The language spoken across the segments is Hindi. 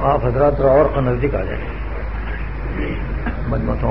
आप हजरत और का नजदीक आ जाए मजमतों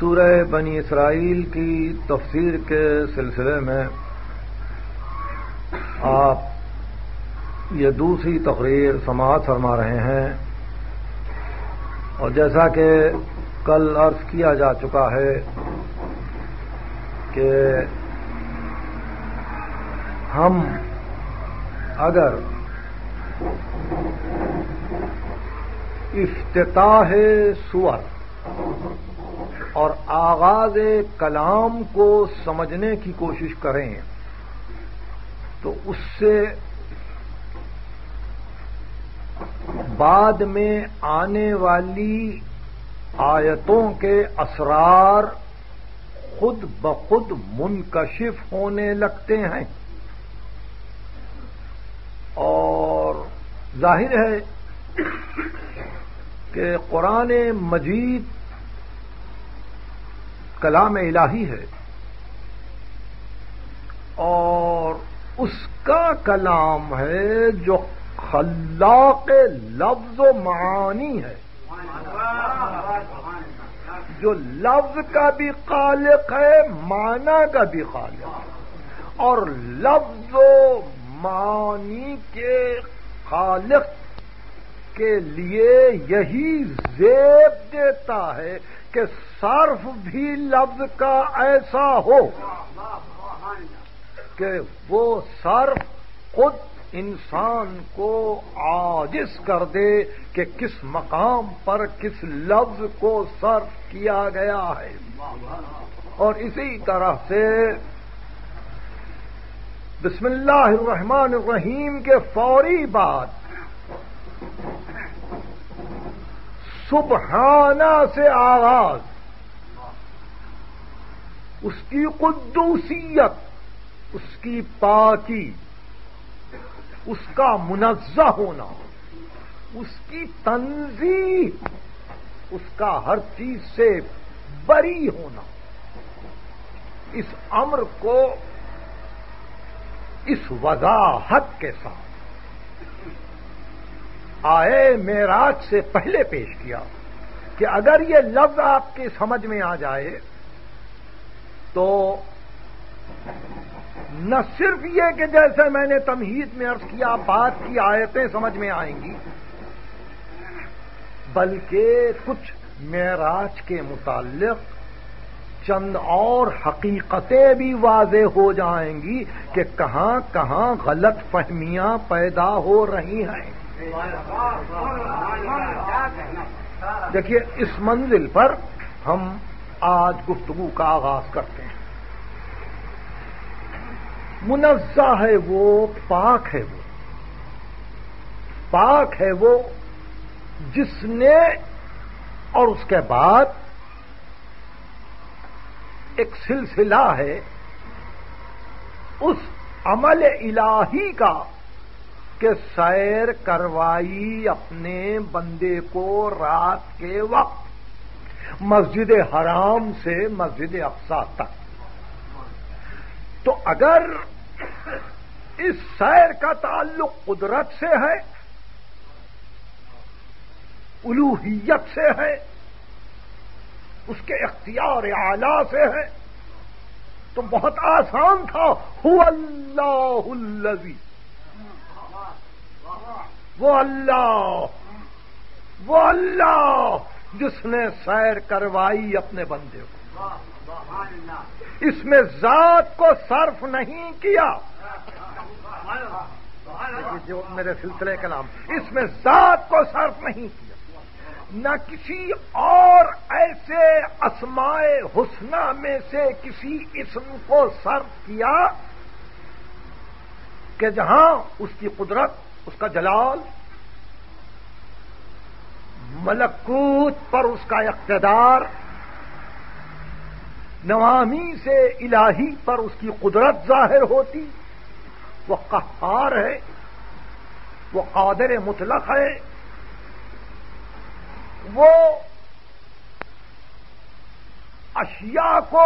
सूरह बनी इसराइल की तफसीर के सिलसिले में आप ये दूसरी तकरीर समाज फरमा रहे हैं। और जैसा कि कल अर्ज़ किया जा चुका है कि हम अगर इफ्ताह सुअर और आगाज़ कलाम को समझने की कोशिश करें तो उससे बाद में आने वाली आयतों के असरार खुद ब खुद मुनकशिफ होने लगते हैं। और ज़ाहिर है कि कुरान मजीद कलाम इलाही है। और उसका कलाम है जो खल्लाक लफ्ज मानी है। जो लफ्ज का भी खालिक है, माना का भी खालिक और लफ्ज मानी के खालिक के लिए यही जेब देता है कि सर्फ भी लफ्ज का ऐसा हो कि वो सर्फ खुद इंसान को आजिज कर दे कि किस मकाम पर किस लफ्ज को सर्फ किया गया है। और इसी तरह से बिस्मिल्लाहमान रहीम के फौरी बाद सुबहाना से आगाज़। उसकी कुद्दूसियत, उसकी पाकी, उसका मुनज़्ज़ा होना, उसकी तंजी उसका हर चीज़ से बरी होना। इस अम्र को, इस वजाहत के साथ। आए, मेराज से पहले पेश किया कि अगर ये लफ्ज आपके समझ में आ जाए तो न सिर्फ़ ये कि जैसे मैंने तमहीद में अर्ज़ किया बात की आयतें समझ में आएँगी, बल्कि कुछ मेराज के मुतालिक चंद और हकीकतें भी वाज हो जाएँगी कि कहाँ कहाँ गलत फहमियाँ पैदा हो रही हैं। देखिए, इस मंजिल पर हम आज गुफ्तगु का आगाज़ करते हैं। मुनज़ा है वो, पाक है वो। पाक है वो जिसने और उसके बाद एक सिलसिला है, उस अमल इलाही का कि सैर करवाई अपने बंदे को रात के वक्त। मस्जिद हराम से मस्जिद अफसा तक। तो अगर इस सैर का ताल्लुक कुदरत से है, उलूहियत से है, उसके अख्तियार आला से है तो बहुत आसान था। हुल्लाहुल्लजी वो अल्लाह वो अल्लाह जिसने सैर करवाई अपने बंदे को। इसमें जात को सर्फ नहीं किया। जो मेरे सिलसिले का नाम, इसमें जात को सर्फ नहीं किया। न किसी और ऐसे असमाए हुसना में से किसी इसम को सर्फ किया कि जहाँ उसकी कुदरत उसका जलाल, मलकूत पर उसका इकतदार नवामी से इलाही पर उसकी कुदरत ज़ाहिर होती। वो कहार है, वो कादर मुतलक है। वो अशिया को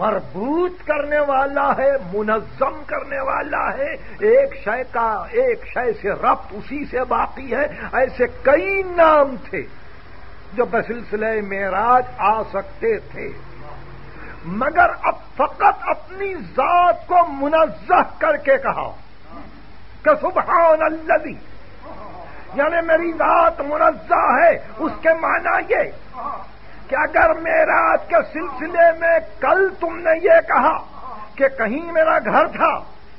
मरबूत करने वाला है मुनज़म करने वाला है। एक शय का, एक शय से रब उसी से बाकी है। ऐसे कई नाम थे जो बसिलसिले मेराज आ सकते थे। मगर अब फकत अपनी जात को मुनज़ह करके कहा। कि अल्लदी यानी मेरी जात मुनज़ा है, उसके माना ये कि अगर मेराज के सिलसिले में? कल तुमने ये कहा कि कहीं मेरा घर था,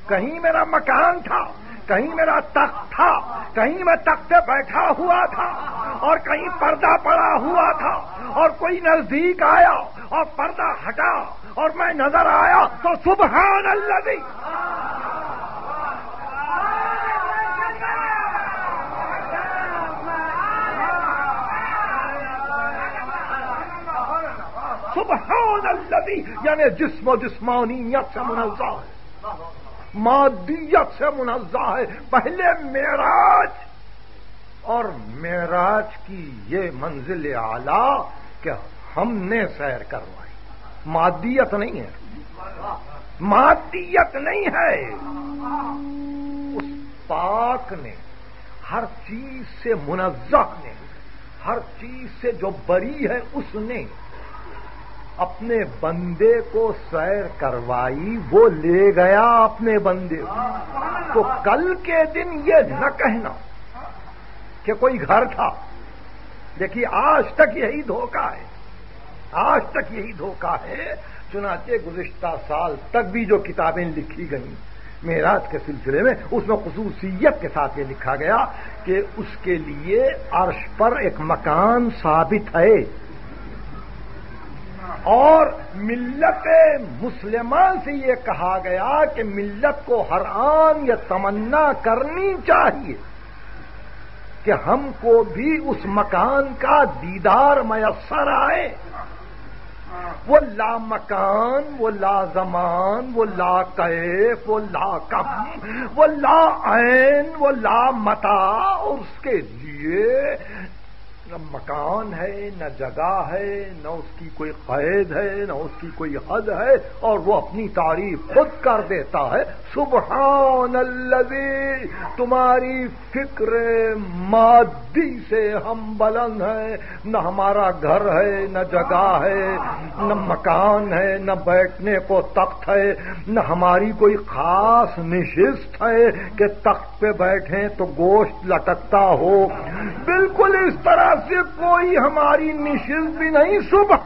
कहीं मेरा मकान था, कहीं मेरा तख्त था, कहीं मैं तख्त बैठा हुआ था और कहीं पर्दा पड़ा हुआ था और कोई नज़दीक आया और पर्दा हटा और मैं नज़र आया तो सुबहान अल्लाह। सुबहान अल्लाह यानी जिस्म जिस्मानियत से मुनजा है मादियत से मुनजा है पहले मेराज और मेराज की ये मंजिल आला कि हमने सैर करवाई मादियत नहीं है मादियत नहीं है उस पाक ने हर चीज़ से मुनजा ने हर चीज़ से जो बरी है उसने अपने बंदे को सैर करवाई, वो ले गया अपने बंदे को। तो कल के दिन ये न कहना कि कोई घर था। देखिए, आज तक यही धोखा है। आज तक यही धोखा है। चुनाचे गुजश्ता साल तक भी जो किताबें लिखी गई, मेराज के सिलसिले में, उसमें खसूसियत के साथ ये लिखा गया कि उसके लिए अर्श पर एक मकान साबित है। और मिल्लत मुसलमान से ये कहा गया कि मिल्लत को हर आन या तमन्ना करनी चाहिए कि हमको भी उस मकान का दीदार मयसर आए। वो ला मकान वो ला जमान वो ला कैफ वो ला कम वो ला ऐन वो ला मता उसके लिए न मकान है, न जगह है, न उसकी कोई कैद है, न उसकी कोई हद है, और वो अपनी तारीफ़ खुद कर देता है। सुबहान अल्लजी तुम्हारी फ़िक्र मादी से हम बुलंद है। न हमारा घर है, न जगह है, न मकान है, न बैठने को तख्त है, न हमारी कोई खास निशिस्त है कि तख्त पे बैठे तो गोश्त लटकता हो। बिल्कुल इस तरह से कोई हमारी निशिल भी नहीं। सुबह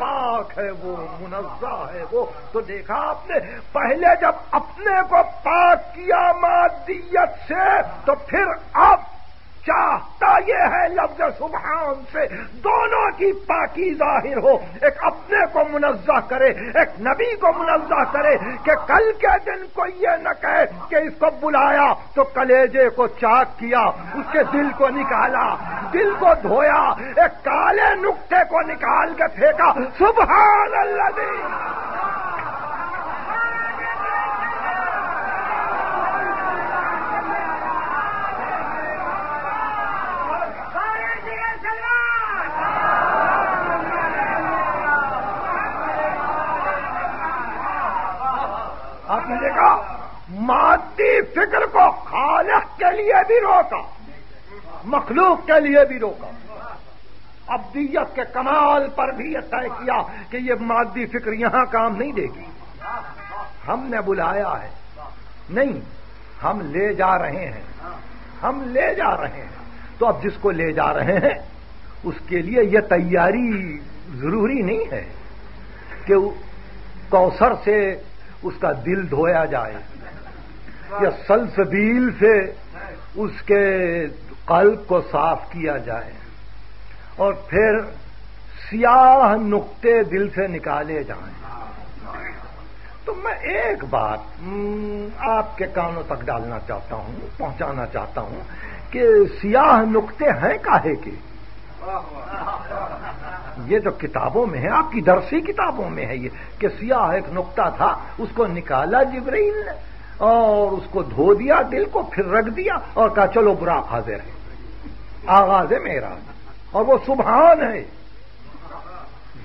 पाक है वो मुनजा है वो। तो देखा आपने, पहले जब अपने को पाक किया मादियत से तो फिर अब चाहता ये है लफ्ज सुबहान से, दोनों की पाकी ज़ाहिर हो, एक अपने को मुनजा करे, एक नबी को मुनजा करे कि कल के दिन को ये न कहे कि इसको बुलाया तो कलेजे को चाक किया, उसके दिल को निकाला, दिल को धोया, एक काले नुक्ते को निकाल के फेंका सुबहान अल्लाह आपने देखा मादी फ़िक्र को खालक के लिए भी रोका, मखलूक के लिए भी रोका। अब्दियत के कमाल पर भी यह तय किया कि ये मादी फ़िक्र यहाँ काम नहीं देगी। हमने बुलाया है। नहीं, हम ले जा रहे हैं। हम ले जा रहे हैं। तो अब जिसको ले जा रहे हैं, उसके लिए यह तैयारी ज़रूरी नहीं है कि कौसर से उसका दिल धोया जाए। या सलसबील से उसके कल्ब को साफ़ किया जाए और फिर सियाह नुक्ते दिल से निकाले जाएँ। तो मैं एक बात आपके कानों तक डालना चाहता हूँ, पहुंचाना चाहता हूँ कि सियाह नुक्ते हैं काहे के? ये जो किताबों में है, आपकी दरसी किताबों में है ये, कि सियाह एक नुक्ता था, उसको निकाला जिब्रील ने। और उसको धो दिया, दिल को फिर रख दिया और कहा, चलो, बुरा हाजिर है। आगाज़ है मेरा। और वो सुबहान है।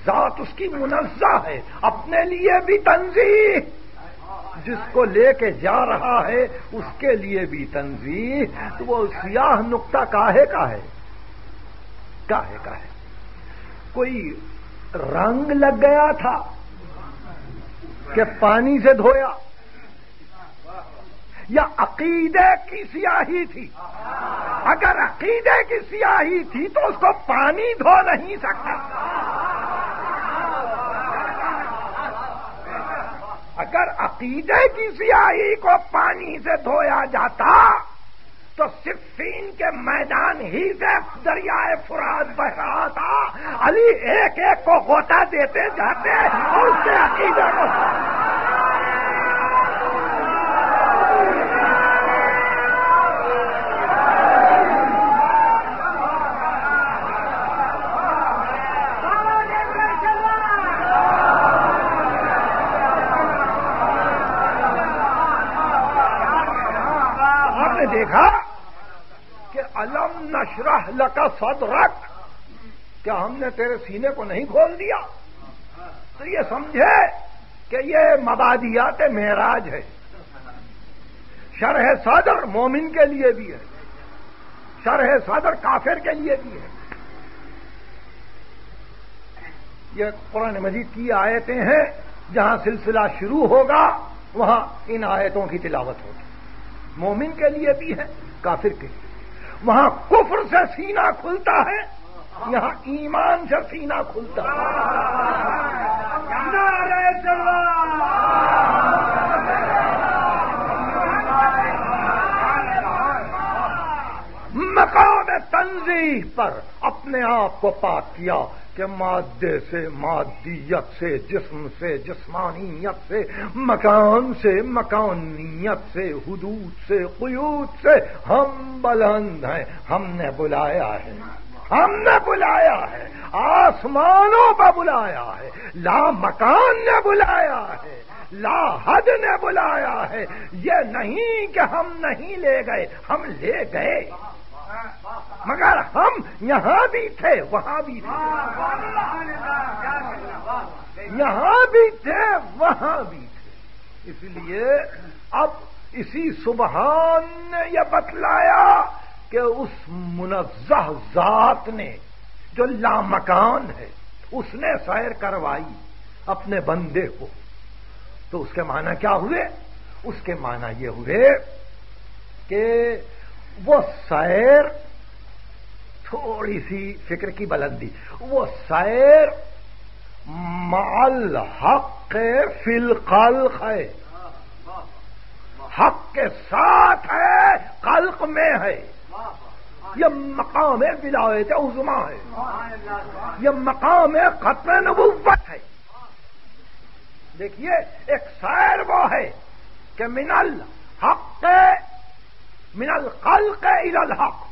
जात उसकी मुनजा है। अपने लिए भी तंजीह। जिसको लेके जा रहा है, उसके लिए भी तंजीह। तो वो सियाह नुकता काहे का है? काहे का है? कोई रंग लग गया था कि पानी से धोया? या अकीदे की सियाही थी। अगर अकीदे की सियाही थी तो उसको पानी धो नहीं सकता। अगर अकीदे की सियाही को पानी से धोया जाता तो सिर्फीन के मैदान ही से दरियाए फुरात बह रहा था। अली एक एक को गोता देते जाते और उसके अकीदे को देखा कि अलम नशरह लका सदरक। क्या हमने तेरे सीने को नहीं खोल दिया? तो ये समझे कि ये मबादियात महराज है। शरह सादर मोमिन के लिए भी है। शरह सादर काफिर के लिए भी है। ये कुरान मजीद की आयतें हैं, जहाँ सिलसिला शुरू होगा, वहाँ इन आयतों की तिलावत होगी। मोमिन के लिए भी है, काफिर के लिए। वहाँ कुफर से सीना खुलता है, यहाँ ईमान से सीना खुलता है। मकाम तंजीह पर अपने आप को पाक किया। कि मादे से, मादियत से, जिस्म से, जिस्मानियत से, मकान से, मकानियत से, हदूद से कयूद से हम बुलंद हैं। हमने बुलाया है। हमने बुलाया है। आसमानों पर बुलाया है। ला मकान ने बुलाया है। ला हद ने बुलाया है। ये नहीं कि हम नहीं ले गए। हम ले गए। मगर हम यहाँ भी थे, वहाँ भी थे। यहाँ भी थे, वहाँ भी थे। इसलिए अब इसी सुबहान ने यह बतलाया कि उस मुनजह जात ने जो लामकान है, उसने सैर करवाई अपने बंदे को। तो उसके माना क्या हुए? उसके माना ये हुए कि वो सैर, थोड़ी सी फ़िक्र की बुलंदी, वो सैर माल हक फिल खल्क है। हक के साथ है कल्क में है। यह मकाम विलायत उजमा है। यह मकाम खत्म नबुवत है। देखिए, एक शायर वो है कि मिनल हक मिनल कल के इलल हक,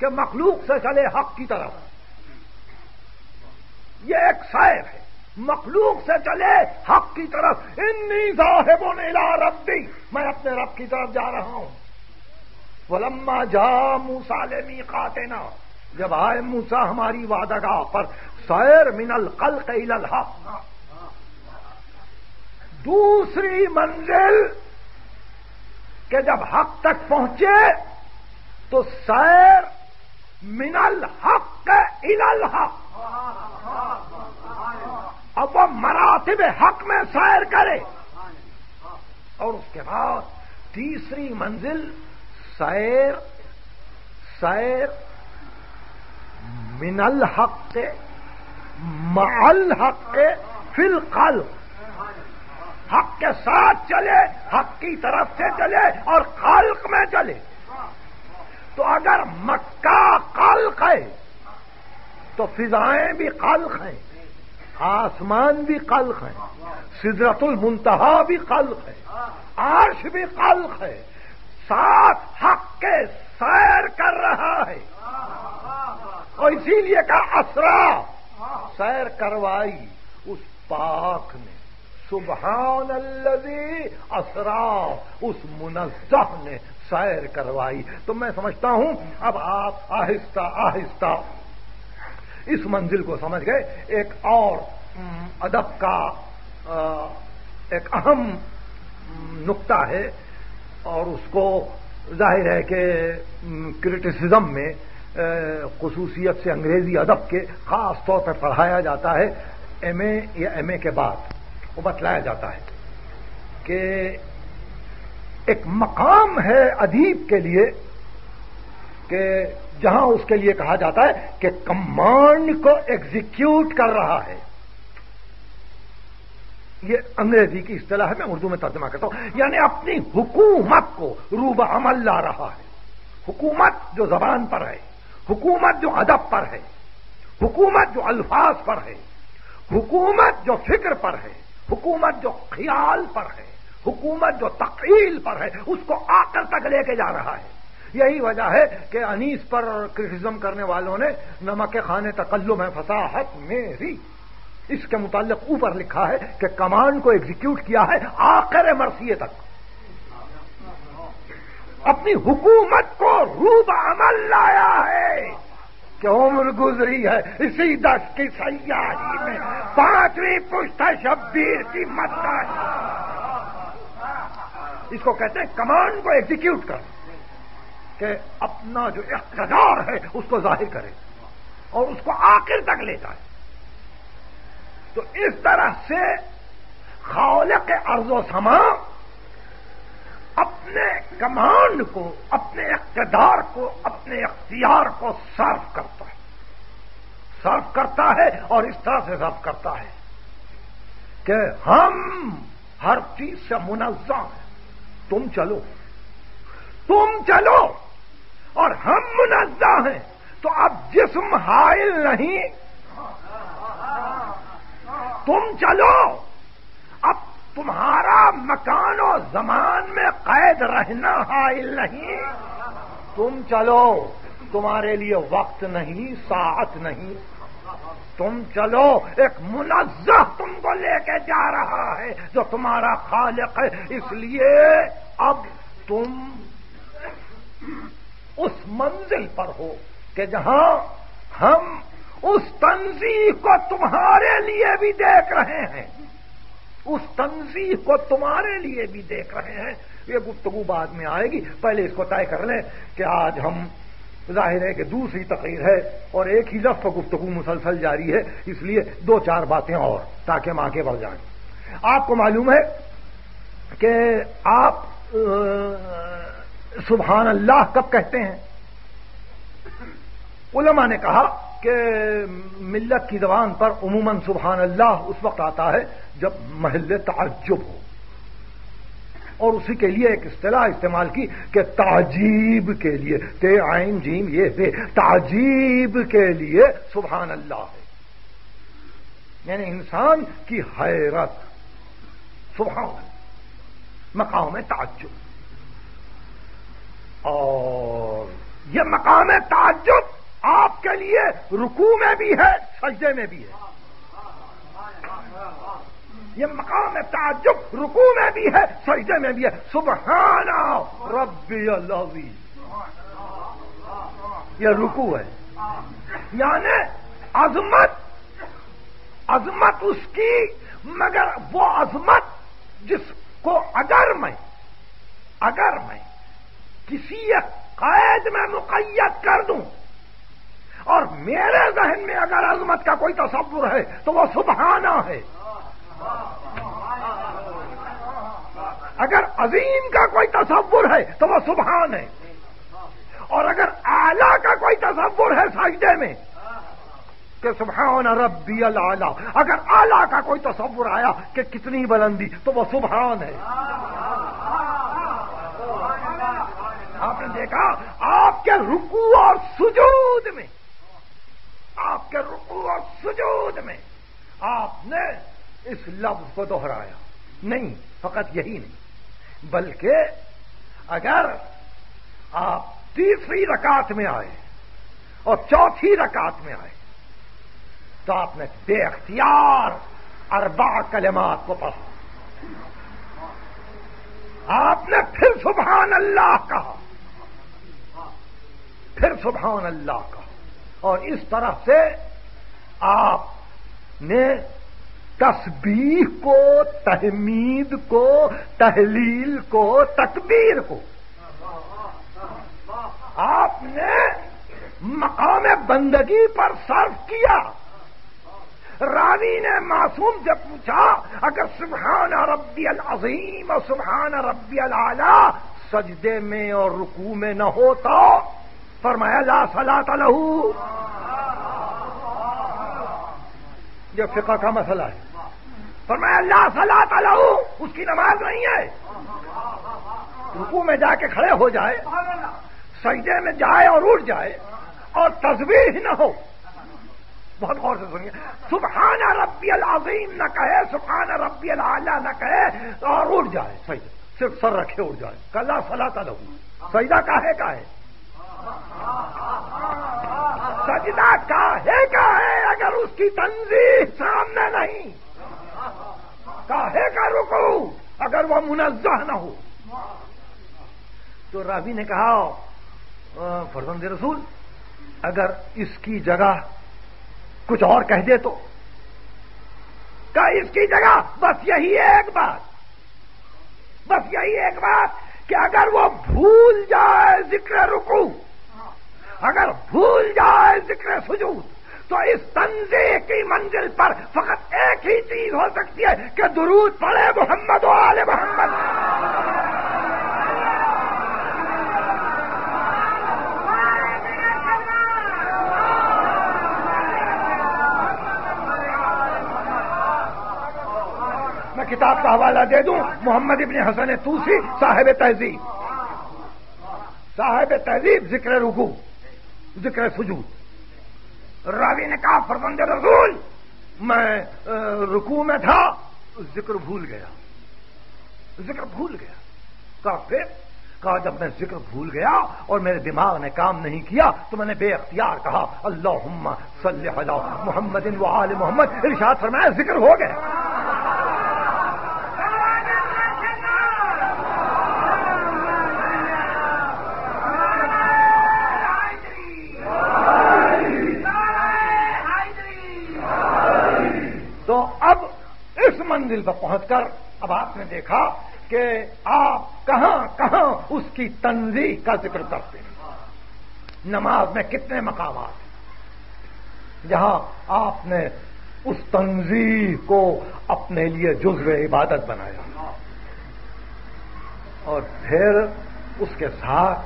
के मखलूक से चले हक की तरफ़। ये एक शायर है। मखलूक से चले हक की तरफ़। इन्नी साहेबों ने ला रब्बी। मैं अपने रब की तरफ़ जा रहा हूँ। वलम्मा जा मूसा ले मी ना जब आए मूसा हमारी वादगा पर सैर मिनल कल कैल हक। दूसरी मंजिल के जब हक तक पहुँचे तो सैर मिनल हक इलल हक। अब वो मरातिब हक में सैर करे। और उसके बाद तीसरी मंजिल, सैर सैर मिनल हक के मल हक फिल कल हक के साथ चले, हक की तरफ़ से चले और कल्क में चले। तो अगर मक्का कल्क है तो फिजाएँ भी कल्क हैं, आसमान भी कल्क है, सिदरतुल मुंतहा भी कल्क है, आर्श भी कल्क है, साथ हक के सैर कर रहा है। और इसीलिए कहा, असरा, सैर करवाई उस पाक ने। सुबहान अल्लजी असरा, उस मुनजह ने सैर करवाई। तो मैं समझता हूँ, अब आप आहिस्ता आहिस्ता इस मंजिल को समझ गए। एक और अदब का एक अहम नुक्ता है, और उसको ज़ाहिर है कि क्रिटिसिज्म में खसूसियत से अंग्रेज़ी अदब के खास तौर पर पढ़ाया जाता है एमए या एमए के बाद। वो बतलाया जाता है कि एक मकाम है अदीब के लिए कि जहाँ उसके लिए कहा जाता है कि कमांड को एग्जीक्यूट कर रहा है। ये अंग्रेज़ी की इस्तेलाह है, मैं उर्दू में तर्जमा करता हूँ। यानी अपनी हुकूमत को रूब अमल ला रहा है। हुकूमत जो जबान पर है, हुकूमत जो अदब पर है, हुकूमत जो अल्फाज पर है, हुकूमत जो फ़िक्र पर है हुकूमत जो ख्याल पर है, हुकूमत जो तकील पर है, उसको आकर तक लेके जा रहा है। यही वजह है कि अनीस पर क्रिटिज्म करने वालों ने, नमक खाने तकल्लुम है, फसाहत मेरी। इसके मुतालिक ऊपर लिखा है कि कमांड को एग्जीक्यूट किया है आखिर मरसिए तक। अपनी हुकूमत को रूब अमल लाया है। उम्र गुजरी है, इसी दस की सयारी में। पांचवी पुष्ट है शब्बीर की मतदान इसको कहते हैं कमांड को एग्जीक्यूट कर, कि अपना जो इकतदार है, उसको ज़ाहिर करे और उसको आखिर तक ले जाए। तो इस तरह से खाल के अर्जो समा अपने कमांड को, अपने इकतदार को, अपने अख्तियार को सर्व करता है। सर्व करता है और इस तरह से सर्व करता है कि हम हर चीज़ से मुनजा हैं। तुम चलो। तुम चलो और हम मुनजा हैं। तो अब जिस्म हायल नहीं। तुम चलो। तुम्हारा मकान और जमान में कैद रहना हाइल नहीं। तुम चलो, तुम्हारे लिए वक्त नहीं, साथ नहीं। तुम चलो, एक मुनजा तुमको लेके जा रहा है, जो तुम्हारा खालिक है। इसलिए अब तुम उस मंजिल पर हो कि जहाँ हम उस तंजीह को तुम्हारे लिए भी देख रहे हैं। उस तंजीह को तुम्हारे लिए भी देख रहे हैं। ये गुफ्तगु बाद में आएगी। पहले इसको तय कर लें कि आज हम, ज़ाहिर है कि दूसरी तकरीर है और एक ही लफ्ज गुफ्तगु मुसलसल जारी है, इसलिए दो चार बातें और, ताकि हम आगे बढ़ जाए। आपको मालूम है कि आप सुबहान अल्लाह कब कहते हैं? उलमा ने कहा कि मिल्लत की जबान पर उमूमन सुबहान अल्लाह उस वक्त आता है जब महल ताज्जुब हो। और उसी के लिए एक इस्तेलाह इस्तेमाल की कि ताजीब के लिए, ते आइन जीम ये दे ताजीब के लिए सुबहान अल्लाह है। यानी इंसान की हैरत, सुबहान, मकाम ताजुब और यह मकाम ताजुब आपके लिए रुकू में भी है, सजदे में भी है। ये मकाम ताजुब रुकू में भी है, सजदे में भी है। सुबहाना रबी ये रुकू है। यानी अजमत अजमत उसकी, मगर वो अजमत जिसको अगर मैं अगर मैं किसी एक कैद में मुकैद कर दूँ और मेरे जहन में अगर अजमत का कोई तस्वुर है तो वो सुबहाना है। अगर अजीम का कोई तस्वुर है तो वह सुबहान है। और अगर आला का कोई तस्वुर है साजदे में, कि सुबहान रबी आला अगर आला का कोई तस्वुर आया, कि कितनी बुलंदी तो वह सुबहान है। आपने देखा, आपके रुकू और सुजूद में आपके रुकू और सुजूद में। आपने इस लफ्ज को दोहराया। नहीं, फकत यही नहीं। बल्कि अगर आप तीसरी रकात में आए और चौथी रकात में आए तो आपने बेख्तियार अरबा कलमात को पढ़ा। आपने फिर सुबहान अल्लाह कहा। फिर सुबहान अल्लाह कहा। और इस तरह से आपने तस्बीह को, तहमीद को, तहलील को तकबीर को, आपने मकाम बंदगी पर सर्व किया। रानी ने मासूम से पूछा, अगर सुबहान रबी अजीम और सुबहान रबी आला सजदे में और रुकू में न हो तो फरमाया, ला सला लहू। ये फिका का मसला है। पर मैं अल्लाह सलाह तलाऊ उसकी नमाज़ नहीं है। रुकू में जाके खड़े हो जाए, सजदे में जाए और उठ जाए, और तस्वीर न हो। बहुत गौर से सुनिए। सुबहान रबी अजीम न कहे सुबहान रबी आला न कहे, और उठ जाए सही सिर्फ़ सर रखे उठ जाए। कल्ला सला तलहू सजदा काहे का है? सजदा काहे का है अगर उसकी तंजी सामने नहीं। काहे का रुको, अगर वह मुनजह न हो। तो रावी ने कहा फरजंद रसूल, अगर इसकी जगह कुछ और कह दे तो। का इसकी जगह? बस यही एक बात। बस यही एक बात कि अगर वो भूल जाए ज़िक्र रुकू अगर भूल जाए ज़िक्र सुजूद तो इस तंजे की मंजिल पर फकत एक ही चीज़ हो सकती है कि दुरूद पड़े मोहम्मद आले मोहम्मद। मैं किताब का हवाला दे दूँ, मोहम्मद इबन हसन तूसी, साहेब तहजीब। साहेब तहजीब ज़िक्र रुकू। ज़िक्र सुजूद रावी ने कहा फरबंद रसूल, मैं रुकू में था, ज़िक्र भूल गया। ज़िक्र भूल गया। कहा, फिर? कहा, जब मैं ज़िक्र भूल गया और मेरे दिमाग ने काम नहीं किया तो मैंने बेअख्तियार कहा अल्लाह मोहम्मद मोहम्मद। इर्शाद फरमाया, ज़िक्र हो गया। मंजिल पर पहुंचकर अब आपने देखा कि आप कहाँ कहाँ उसकी तंजीह का ज़िक्र करते हैं। नमाज़ में कितने मकामात जहाँ आपने उस तंजीह को अपने लिए जुज्व इबादत बनाया। और फिर उसके साथ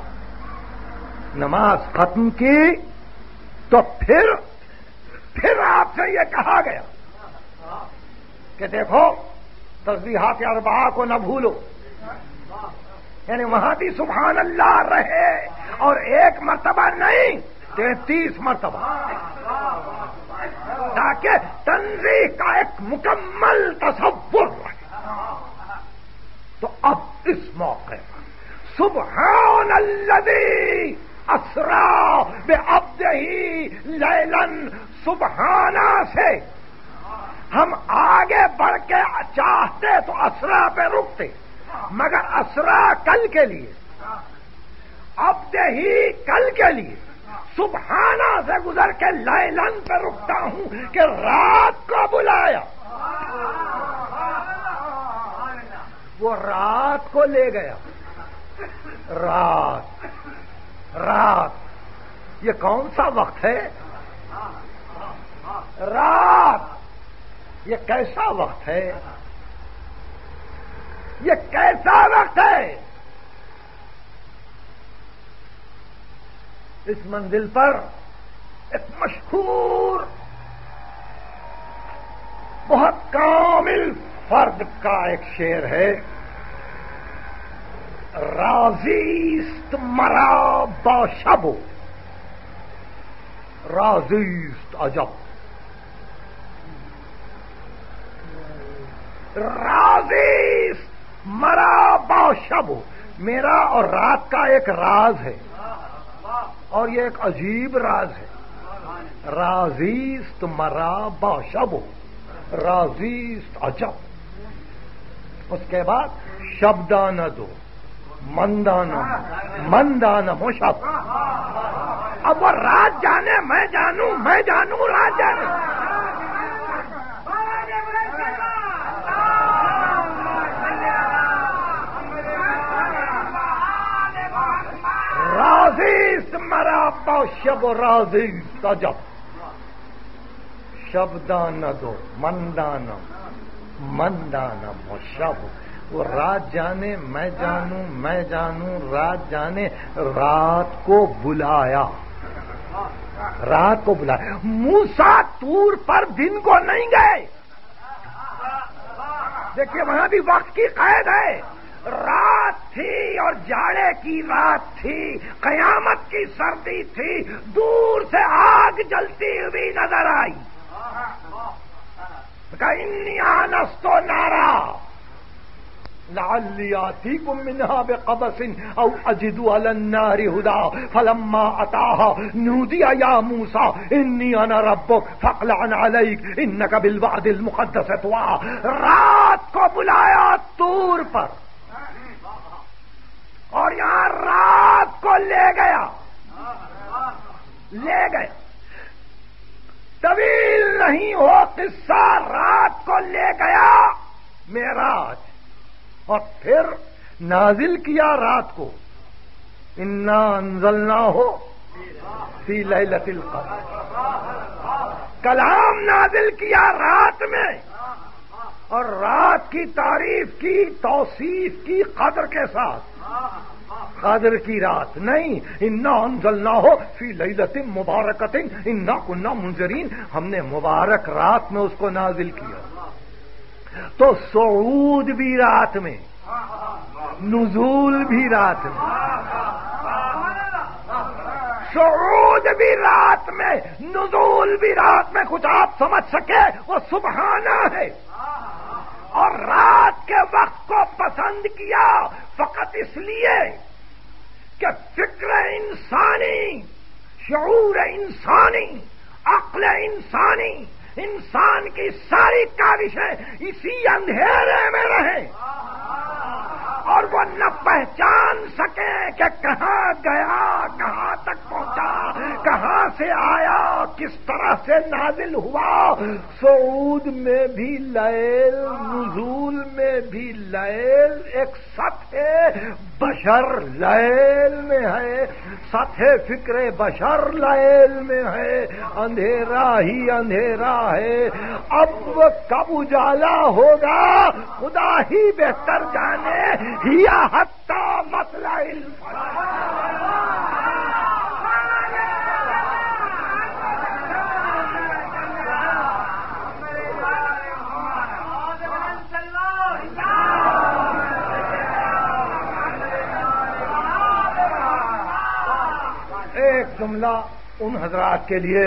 नमाज़ खत्म की तो फिर फिर आपसे यह कहा गया कि देखो तस्बीहात अरबा को न भूलो। यानी वहाँ भी सुबहान अल्लाह रहे और एक मरतबा नहीं, तैतीस मरतबा। ताकि तंजीह का एक मुकम्मल तस्वुर रहे। तो अब इस मौके पर सुबहान अल्लदी असरा बे अब्द ही लैलन सुबहाना से हम आगे बढ़ के चाहते तो असरा पे रुकते, मगर असरा कल के लिए। अब ही कल के लिए। सुबहाना से गुजर के लैलन पे रुकता हूँ कि रात को बुलाया। वो रात को ले गया। रात रात। ये कौन सा वक्त है? रात। ये कैसा वक्त है? ये कैसा वक्त है? इस मंजिल पर एक मशहूर, बहुत कामिल फर्द का एक शेर है। राजीस्त मरा बाशबो। राजीस्त अजब। राजीस्त मरा बाशबो। मेरा और रात का एक राज है। और ये एक अजीब राज है। राजीस्त मरा बाशबो। राजीस्त अजब। उसके बाद शब्दान दो मंदानम मंदानम शब्द। अब वो राज जाने, मैं जानू मैं जानू राज जाने। राजीस्त मरा शब राजीस्त अजब शब्दान दो मंदानम मंदानम शब। वो रात जाने, मैं जानू मैं जानू, रात जाने, रात को बुलाया। रात को बुलाया। मूसा तूर पर दिन को नहीं गए। देखिए, वहाँ भी वक्त की कैद है। रात थी और जाड़े की रात थी, कयामत की सर्दी थी, दूर से आग जलती हुई नज़र आई। नस्तो नारा। लालियाती को मिनहा बे कबसिन औ अजिदु अलन्नारी हुदा, फलम्मा अताहा, नूदिया या मूसा, इन्नी अना रब्बुक, फकलान अलैक, इन्नका बिलवादिल मुकद्दस तुआ रात को बुलाया तूर पर। और यहाँ रात को ले गया। ले गया तवील नहीं हो किस्सा, रात को ले गया मेराज। और फिर नाजिल किया रात को। इन्ना अंजलना हो सी लतिल कलाम नाजिल किया रात में। और रात की तारीफ़ की, तोसीफ की कदर के साथ। कादर की रात नहीं। इन्ना अंजल ना हो फ़ी लतिन मुबारकतिन। इन्ना कुन्ना मुंजरीन। हमने मुबारक रात में उसको नाजिल किया। तो सऊद भी रात में, नजूल भी रात में, सऊद भी रात में, नजूल भी रात में कुछ आप समझ सके, वो सुबहाना है। और रात के वक्त को पसंद किया, फकत इसलिए कि फ़िक्र इंसानी शूर इंसानी, अक्ल इंसानी, इंसान की सारी काविशें इसी अंधेरे में रहे। और वो न पहचान सके कि कहाँ गया, कहाँ तक पहुँचा, कहाँ से आया, किस तरह से नाजिल हुआ। सऊद में भी लैल, नजूल में भी लैल, एक सत्य बशर लैल में है। सत्य फ़िक्र बशर लैल में है। अंधेरा ही अंधेरा है। अब कब उजाला होगा? खुदा ही बेहतर जाने हिया हत्ता मसला एक जुमला उन हजरात के लिए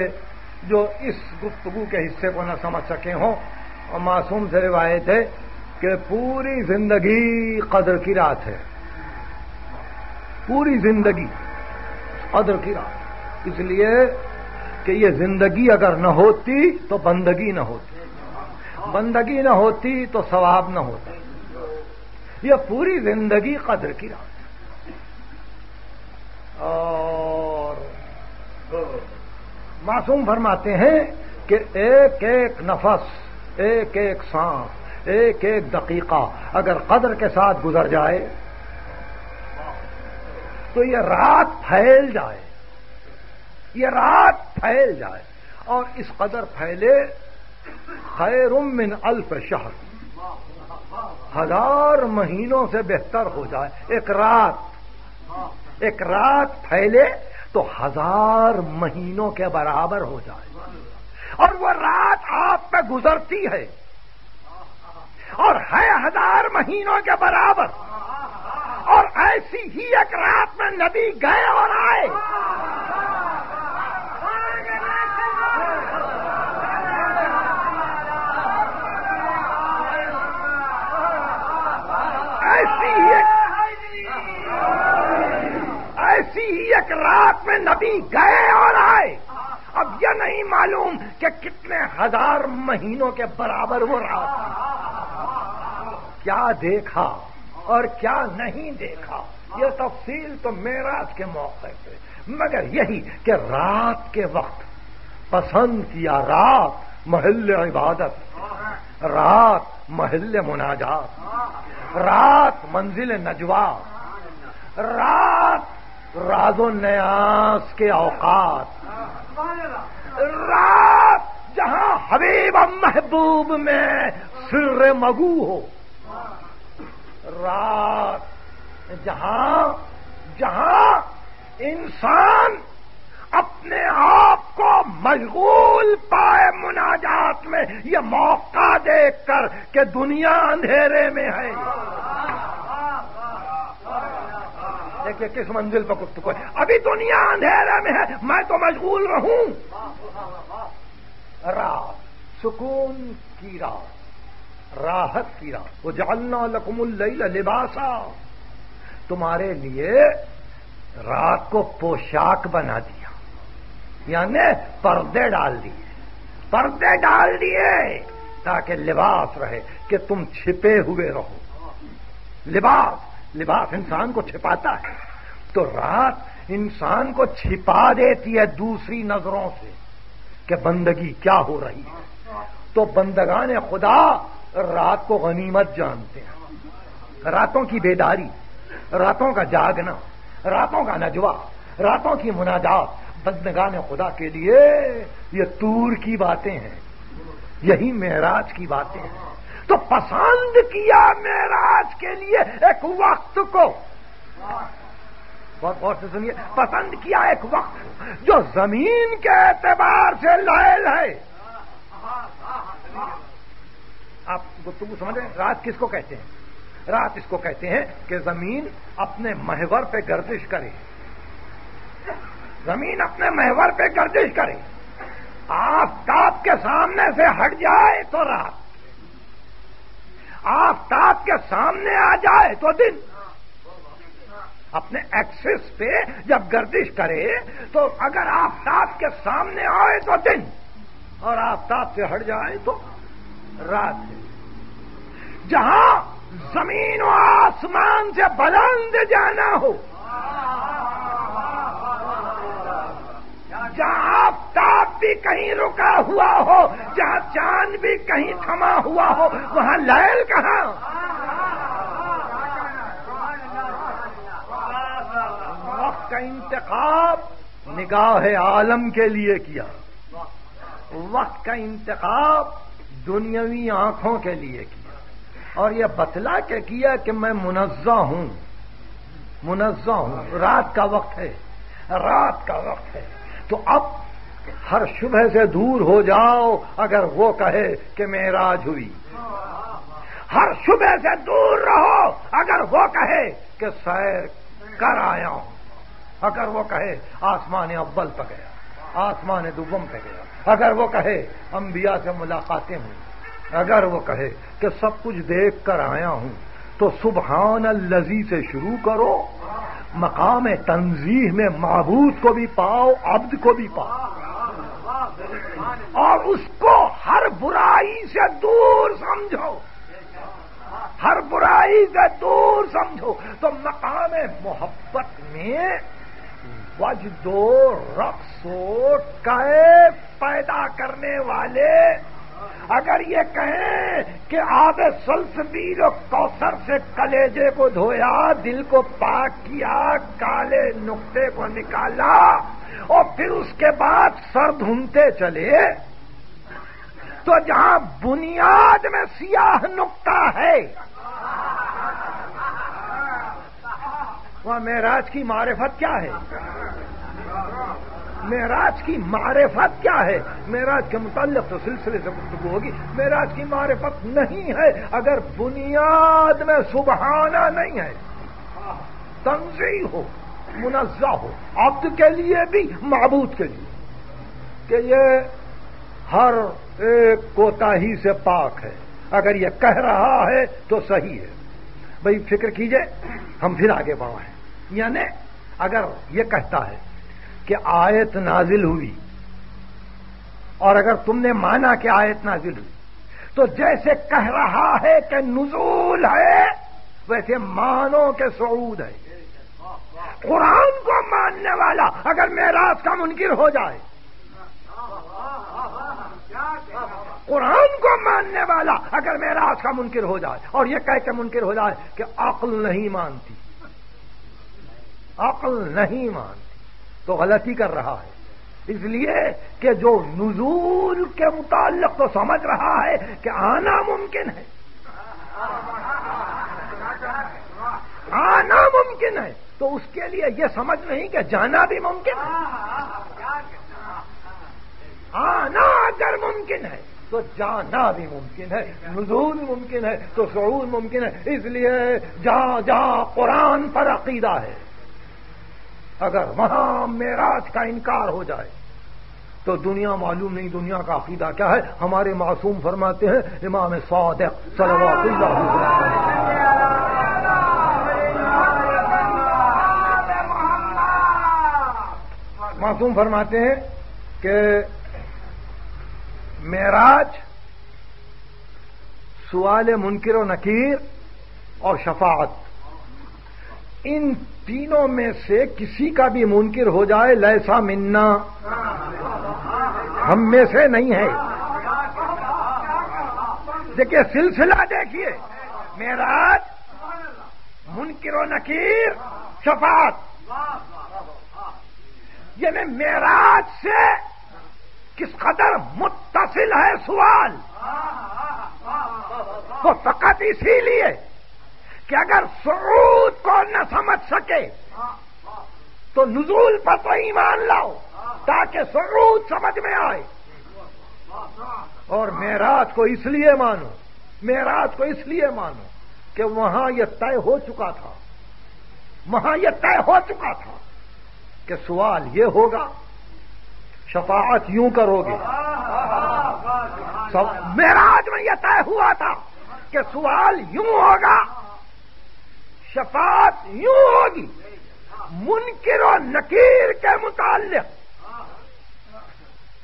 जो इस गुफ्तगु के हिस्से को न समझ सके हों और मासूम से रिवायत है कि पूरी ज़िंदगी कदर की रात है। पूरी ज़िंदगी कदर की रात। इसलिए कि ये ज़िंदगी अगर न होती तो बंदगी न होती। बंदगी न होती तो सवाब न होता। ये पूरी ज़िंदगी कदर की रात और, मासूम फरमाते हैं कि एक एक नफस एक एक सांस एक एक दकीका अगर कदर के साथ गुजर जाए तो ये रात फैल जाए। ये रात फैल जाए। और इस कदर फैले खैरुम मिन अल्फ शहर। हज़ार महीनों से बेहतर हो जाए। एक रात एक रात फैले तो हज़ार महीनों के बराबर हो जाए। और वो रात आप पे गुजरती है। और है हज़ार महीनों के बराबर। और ऐसी ही एक रात में नबी गए और आए। ऐसी ही एक ऐसी ही एक रात में नबी गए और आए। अब यह नहीं मालूम कि कितने हज़ार महीनों के बराबर वो रात। क्या देखा और क्या नहीं देखा? यह तफसील तो मेराज के मौके पे। मगर यही कि रात के वक्त पसंद किया रात महल इबादत, रात महल मुनाजात, रात मंजिल नजवा, रात राजो न्यास के औकात, रात जहाँ हबीब महबूब में सिर मगू हो। रात। जहाँ जहाँ इंसान अपने आप को मशगूल पाए मुनाजात में, ये मौका देखकर कि दुनिया अंधेरे में है। देखिए, किस मंजिल पर कुछ कोई अभी दुनिया अंधेरे में है, मैं तो मशगूल रहूँ। रात, सुकून की रात। राहत की रात वो जानना लकुमुल लिबासा। तुम्हारे लिए रात को पोशाक बना दिया। यानी पर्दे डाल दिए। पर्दे डाल दिए ताकि लिबास रहे, कि तुम छिपे हुए रहो। लिबास लिबास इंसान को छिपाता है। तो रात इंसान को छिपा देती है दूसरी नज़रों से, कि बंदगी क्या हो रही है। तो बंदगान खुदा रात को गनीमत जानते हैं। रातों की बेदारी, रातों का जागना, रातों का नजवा, रातों की मुनाजात बंदगान खुदा के लिए ये तूर की बातें हैं, यही मेराज की बातें हैं। तो पसंद किया मेराज के लिए एक वक्त को। बहुत गौर से सुनिए, पसंद किया एक वक्त जो ज़मीन के एतबार से लायल है। आप गुप्तगु समझ रहे रात किसको कहते हैं? रात इसको कहते हैं कि ज़मीन अपने महवर पे गर्दिश करे। ज़मीन अपने महवर पे गर्दिश करे। आफ्ताब के सामने से हट जाए तो रात। आफ्ताब के सामने आ जाए तो दिन। अपने एक्सिस पे जब गर्दिश करे तो अगर आफ्ताब के सामने आए तो दिन। और आफ्ताब से हट जाए तो रात है। जहाँ ज़मीन और आसमान से बुलंद जाना हो, जहाँ आफ्ताब भी कहीं रुका हुआ हो, जहाँ चाँद भी कहीं थमा हुआ हो, वहाँ लैल कहाँ? वक्त का इंतखाब निगाह आलम के लिए किया। वक्त का इंतखाब दुनियावी आँखों के लिए किया। और यह बतला के किया कि मैं मुनज़ा हूँ। मुनज़ा हूँ। रात का वक्त है। रात का वक्त है। तो अब हर सुबह से दूर हो जाओ, अगर वो कहे कि मेराज हुई। हर सुबह से दूर रहो, अगर वो कहे कि सैर कर आया हूँ। अगर वो कहे, आसमान अव्वल पर गया। आसमान दुबम पे गया। अगर वो कहे, अंबिया से मुलाकातें हुई। अगर वो कहे कि सब कुछ देख कर आया हूँ तो सुबहान लजी से शुरू करो, मकाम तंजीह में महबूद को भी पाओ, अब्द को भी पाओ। और उसको हर बुराई से दूर समझो। हर बुराई से दूर समझो। तो मकाम मोहब्बत में वजदो रक्सो कैफ पैदा करने वाले, अगर ये कहें कि आब सल्सबीर कौसर से कलेजे को धोया, दिल को पाक किया, काले नुक्ते को निकाला, और फिर उसके बाद सर धुनते चले तो जहाँ बुनियाद में सियाह नुक्ता है वहाँ, मेराज की मारेफत क्या है? मेराज की मारिफत क्या है? मेराज के मुतालिक तो सिलसिले से गुफ्तु होगी। मेराज की मारेफत नहीं है अगर बुनियाद में सुबहाना नहीं है। तंजी हो मुनजा हो, अब्द के लिए भी महबूद के लिए। कि ये हर एक कोताही से पाक है। अगर ये कह रहा है तो सही है। भाई, फ़िक्र कीजिए, हम फिर आगे बढ़ाएँ। यानी अगर ये कहता है कि आयत नाजिल हुई, और अगर तुमने माना कि आयत नाजिल हुई तो जैसे कह रहा है कि नजूल है, वैसे मानो के सऊद है। कुरान को मानने वाला अगर मेराज का मुनकिर हो जाए, कुरान को मानने वाला अगर मेराज का मुनकिर हो जाए, और ये कह के मुनकिर हो जाए कि अक्ल नहीं मानती। अक्ल नहीं मानती। तो गलती कर रहा है। इसलिए कि जो नजूल के मुतालिक तो समझ रहा है कि आना मुमकिन है। आना मुमकिन है। तो उसके लिए यह समझ नहीं कि जाना भी मुमकिन है। आना अगर मुमकिन है तो जाना भी मुमकिन है। नजूल मुमकिन है तो शूर मुमकिन है। इसलिए जहाँ जहाँ कुरान पर अकीदा है। अगर वहाँ मेराज का इनकार हो जाए तो दुनिया मालूम नहीं दुनिया का अकीदा क्या है। हमारे मासूम फरमाते हैं, इमाम मासूम फरमाते हैं कि मेराज सुआल मुनकिर नकीर और शफात इन तीनों में से किसी का भी मुनकिर हो जाए, लैसा मिन्ना। हम में से नहीं है। देखिए, सिलसिला देखिए। मेराज, मुनकिर नकीर, शफात। यानी मेराज से किस कदर मुतसिल है सवाल? तो फकत इसीलिए कि अगर सऊद को न समझ सके तो नजूल पर तो ईमान लाओ, ताकि सऊद समझ में आए। और मेराज को इसलिए मानो, मेराज को इसलिए मानो कि वहाँ यह तय हो चुका था। वहाँ यह तय हो चुका था कि सवाल ये होगा शफात यूँ करोगे। मेराज में यह तय हुआ था कि सवाल यूँ होगा शफात यूँ होगी। मुनकिर और नकीर के मुतालिक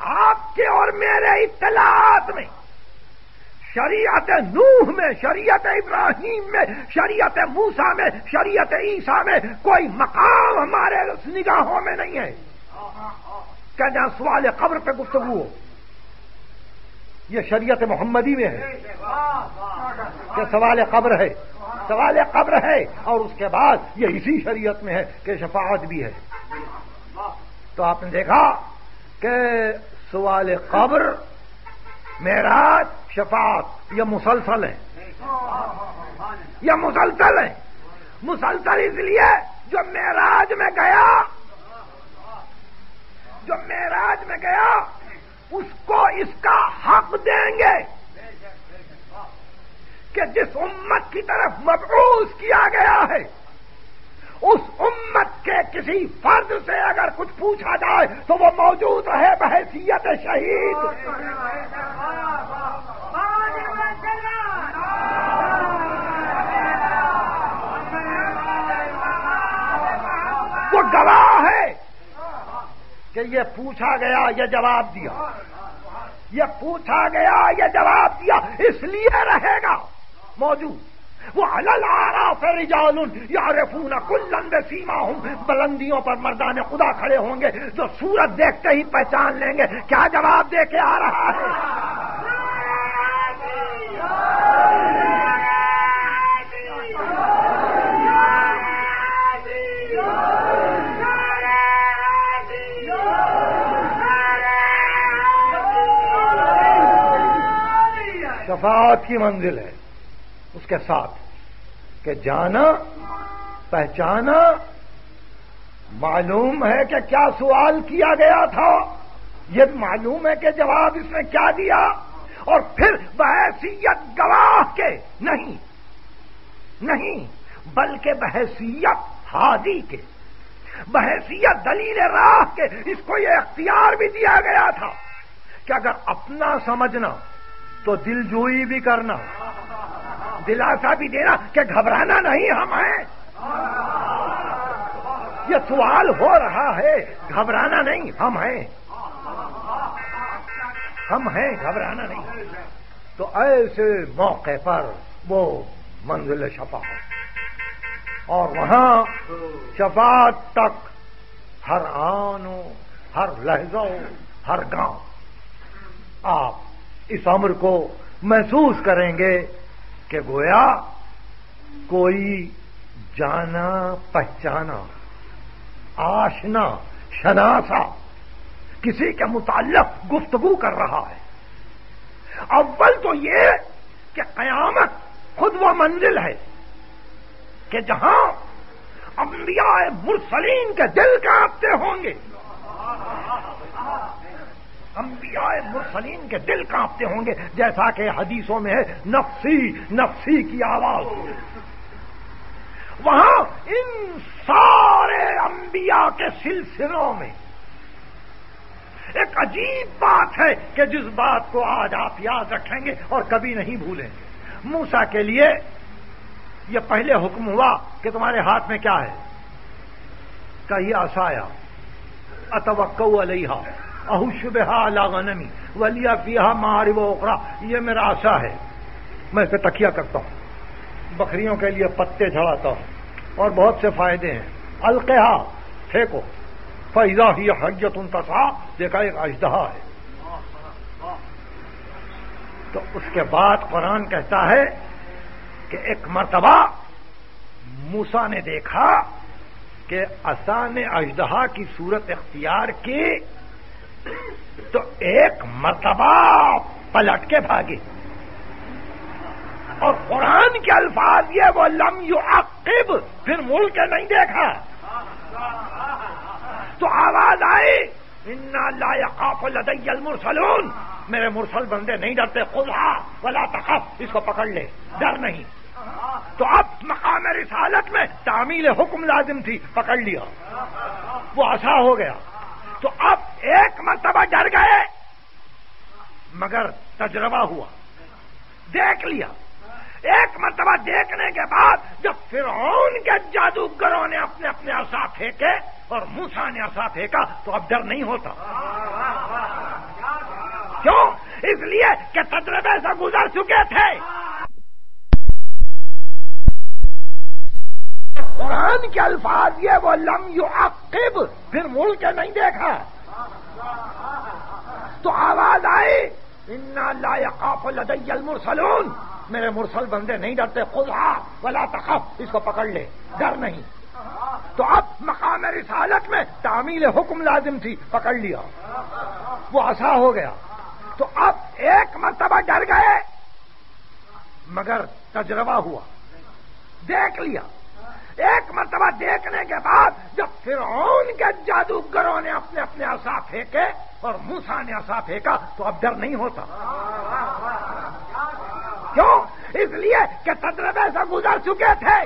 आपके और मेरे इतलात में, शरीयत नूह में, शरीयत इब्राहिम में, शरीयत मूसा में, शरीयत ईसा में कोई मकाम हमारे निगाहों में नहीं है। क्या जहाँ सवाल कब्र पे गुफ्तगु हो। ये शरीयत मोहम्मदी में है। कि सवाल कब्र है। सवाल कब्र है। और उसके बाद ये इसी शरीयत में है कि शफात भी है। तो आपने देखा कि सवाल कब्र मेराज शफात यह मुसलसल है। यह मुसलसल है। मुसलसल इसलिए जो मेराज में गया, जो मेराज में गया, उसको इसका हक देंगे। कि जिस उम्मत की तरफ़ मबूस किया गया है, उस उम्मत के किसी फर्द से अगर कुछ पूछा जाए तो वो मौजूद रहे बहसीत शहीद। वो गवाह है कि ये पूछा गया, ये जवाब दिया। ये पूछा गया, ये जवाब दिया, इसलिए रहेगा। मौजूद। वो अलल आरा रिजालुन यारफून कुल्लन सीमा हूँ बुलंदियों पर मर्दान खुदा खड़े होंगे, जो सूरत देखते ही पहचान लेंगे। क्या जवाब दे के आ रहा है? शफात की मंजिल है। उसके साथ कि जाना, पहचाना, मालूम है कि क्या सवाल किया गया था। ये मालूम है कि जवाब इसने क्या दिया। और फिर बहसीत गवाह के, नहीं नहीं, बल्कि बहसीत हादी के बहसीत दलील राह के, इसको ये अख्तियार भी दिया गया था कि अगर अपना समझना तो दिलजोई भी करना। दिलासा भी देना कि घबराना नहीं हम हैं। ये सवाल हो रहा है, घबराना नहीं हम हैं। हम हैं, घबराना नहीं। तो ऐसे मौके पर वो मंजिल शफा और वहाँ शफात तक हर आनो, हर लहजो, हर गाँव। आप इस अम्र को महसूस करेंगे कि गोया कोई जाना, पहचाना, आशना, शनासा किसी के मुताल्लक गुफ्तगु कर रहा है। अव्वल तो ये कि कयामत खुद वो मंजिल है कि जहाँ अंबिया मुरसलीन के दिल कांपते होंगे। अंबिया मुरसलीन के दिल कांपते होंगे, जैसा कि हदीसों में है, नफसी नफसी की आवाज़। वहाँ इन सारे अंबिया के सिलसिलों में एक अजीब बात है कि जिस बात को आज आप याद रखेंगे और कभी नहीं भूलेंगे। मूसा के लिए यह पहले हुक्म हुआ कि तुम्हारे हाथ में क्या है? कही आसाया अतवक्कऊ अलैहा। अहुशुबहा लागनमी, वलिया फिया वो ओकरा ये मेरा आशा है। मैं इसे तकिया करता हूँ। बकरियों के लिए पत्ते चढ़ाता हूँ। और बहुत से फ़ायदे हैं। अलकेहा, फेंको। फैजा ही हजत उन तसा देखा एक अजदहा है। तो उसके बाद कुरान कहता है कि एक मरतबा मूसा ने देखा कि असा ने अजदहा की सूरत इख्तियार की। तो एक मरतबा पलट के भागे। और कुरान के अल्फाज ये, वो लम यू अकिब फिर मुड़ के नहीं देखा। तो आवाज़ आई, इन्ना लायकाफ लदैयल मुरसलून मेरे मुरसल बंदे नहीं डरते, खुदा वला तखफ, इसको पकड़ ले, डर नहीं। तो अब मकाम रिसालत में तामील हुक्म लाजिम थी, पकड़ लिया। वो आशा हो गया। तो अब एक मरतबा डर गए। मगर तजर्बा हुआ। देख लिया। एक मरतबा देखने के बाद जब फिर के जादूगरों ने अपने अपने आशा फेंके और मूसा ने आशा फेंका तो अब डर नहीं होता। क्यों? इसलिए कि तजर्बे से गुजर चुके थे। कुरान के अल्फाज ये, वो लम यू अकिब फिर मुड़ के नहीं देखा। तो आवाज़ आई, इन्ना लायकाफ लदैयल मुरसलून मेरे मुरसल बंदे नहीं डरते, खुद हा वला तखफ इसको पकड़ ले, डर नहीं। तो अब मकाम रिसालत में तामील हुक्म लाजिम थी, पकड़ लिया। वो आसा हो गया। तो अब एक मरतबा डर गए, मगर तजर्बा हुआ। देख लिया। एक मरतबा देखने के बाद जब फिर के जादूगरों ने अपने अपने आशा फेंके और मूसा ने आशा फेंका तो अब डर नहीं होता। क्यों? इसलिए कि तजर्बे से गुजर चुके थे।